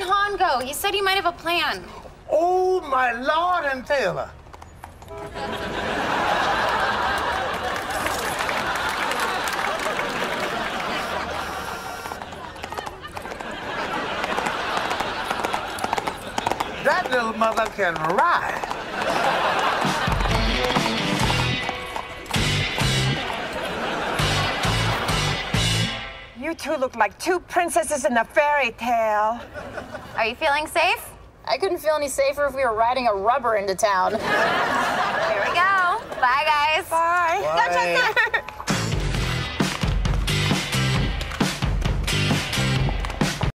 let Han go. He said he might have a plan. Oh, my Lord and Taylor. that little mother can ride. You two look like two princesses in a fairy tale. Are you feeling safe? I couldn't feel any safer if we were riding a rubber into town. Here we go. Bye, guys. Bye. Bye.